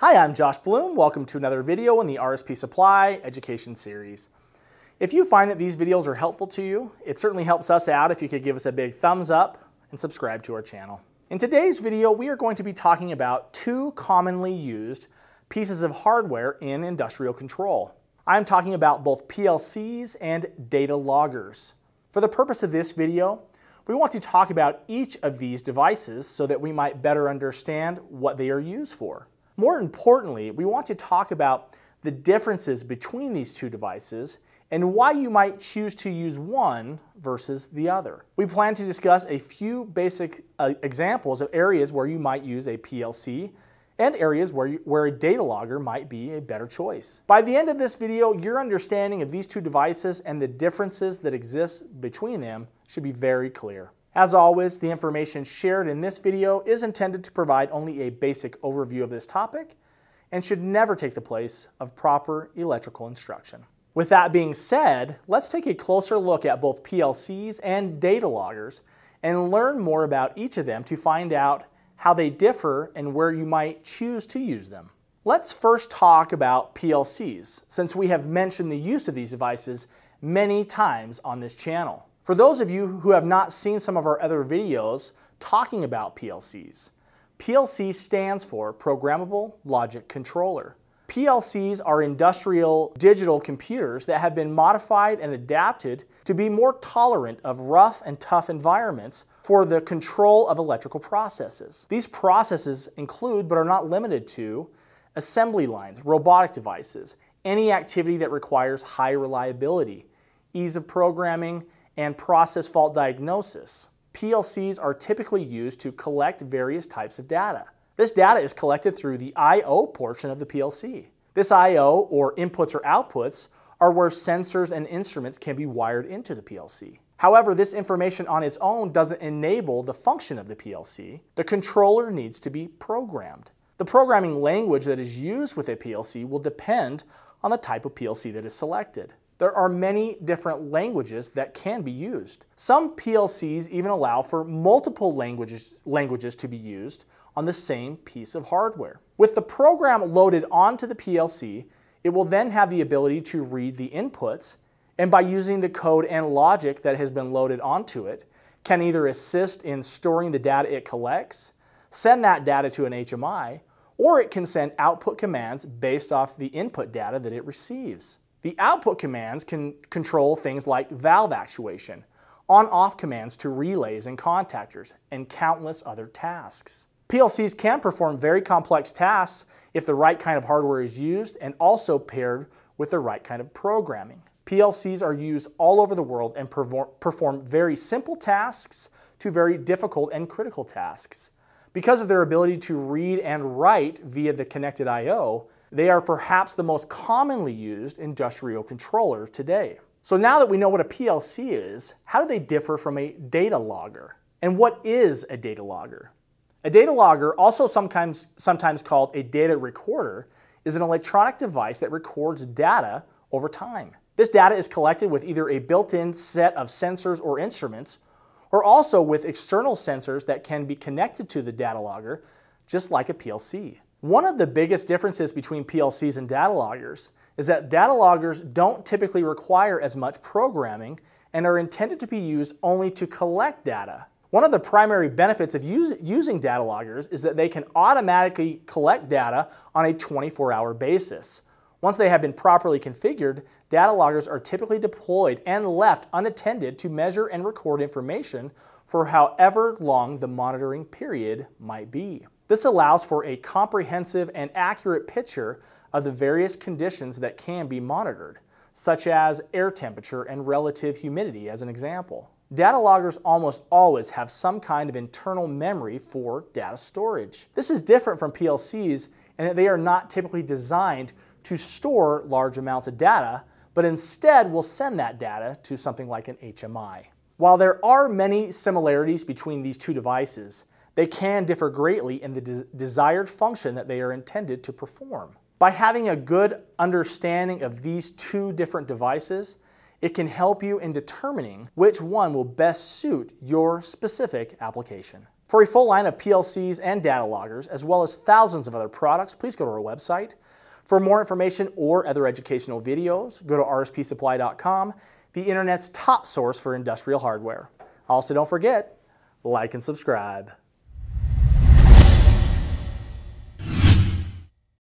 Hi, I'm Josh Bloom. Welcome to another video in the RSP Supply Education Series. If you find that these videos are helpful to you, it certainly helps us out if you could give us a big thumbs up and subscribe to our channel. In today's video, we are going to be talking about two commonly used pieces of hardware in industrial control. I'm talking about both PLCs and data loggers. For the purpose of this video, we want to talk about each of these devices so that we might better understand what they are used for. More importantly, we want to talk about the differences between these two devices and why you might choose to use one versus the other. We plan to discuss a few basic uh, examples of areas where you might use a PLC and areas where, you, where a data logger might be a better choice. By the end of this video, your understanding of these two devices and the differences that exist between them should be very clear. As always, the information shared in this video is intended to provide only a basic overview of this topic and should never take the place of proper electrical instruction. With that being said, let's take a closer look at both PLCs and data loggers and learn more about each of them to find out how they differ and where you might choose to use them. Let's first talk about PLCs, since we have mentioned the use of these devices many times on this channel. For those of you who have not seen some of our other videos talking about PLCs, PLC stands for Programmable Logic Controller. PLCs are industrial digital computers that have been modified and adapted to be more tolerant of rough and tough environments for the control of electrical processes. These processes include, but are not limited to, assembly lines, robotic devices, any activity that requires high reliability, ease of programming, and process fault diagnosis. PLCs are typically used to collect various types of data. This data is collected through the I.O. portion of the PLC. This I.O. or inputs or outputs are where sensors and instruments can be wired into the PLC. However, this information on its own doesn't enable the function of the PLC. The controller needs to be programmed. The programming language that is used with a PLC will depend on the type of PLC that is selected there are many different languages that can be used. Some PLCs even allow for multiple languages, languages to be used on the same piece of hardware. With the program loaded onto the PLC, it will then have the ability to read the inputs, and by using the code and logic that has been loaded onto it, can either assist in storing the data it collects, send that data to an HMI, or it can send output commands based off the input data that it receives. The output commands can control things like valve actuation, on-off commands to relays and contactors, and countless other tasks. PLCs can perform very complex tasks if the right kind of hardware is used and also paired with the right kind of programming. PLCs are used all over the world and perform very simple tasks to very difficult and critical tasks. Because of their ability to read and write via the connected I.O., they are perhaps the most commonly used industrial controller today. So now that we know what a PLC is, how do they differ from a data logger? And what is a data logger? A data logger, also sometimes, sometimes called a data recorder, is an electronic device that records data over time. This data is collected with either a built-in set of sensors or instruments, or also with external sensors that can be connected to the data logger, just like a PLC. One of the biggest differences between PLCs and data loggers is that data loggers don't typically require as much programming and are intended to be used only to collect data. One of the primary benefits of use, using data loggers is that they can automatically collect data on a 24-hour basis. Once they have been properly configured, data loggers are typically deployed and left unattended to measure and record information for however long the monitoring period might be. This allows for a comprehensive and accurate picture of the various conditions that can be monitored, such as air temperature and relative humidity as an example. Data loggers almost always have some kind of internal memory for data storage. This is different from PLCs in that they are not typically designed to store large amounts of data, but instead will send that data to something like an HMI. While there are many similarities between these two devices, they can differ greatly in the de desired function that they are intended to perform. By having a good understanding of these two different devices, it can help you in determining which one will best suit your specific application. For a full line of PLCs and data loggers, as well as thousands of other products, please go to our website. For more information or other educational videos, go to rspsupply.com, the internet's top source for industrial hardware. Also, don't forget, like and subscribe.